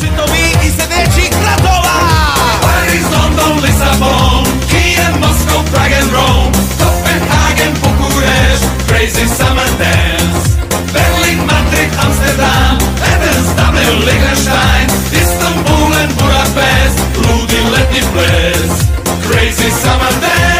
Czy to mi i Sedeci Kratowa? Paris, London, Lissabon, Kiev, Moscow, Prague and Rome, Copenhagen, Bucharest, crazy summer dance. Berlin, Madrid, Amsterdam, Athens, Dublin, Liechtenstein, Istanbul and Budapest, Ludi, let me bless. Crazy summer dance.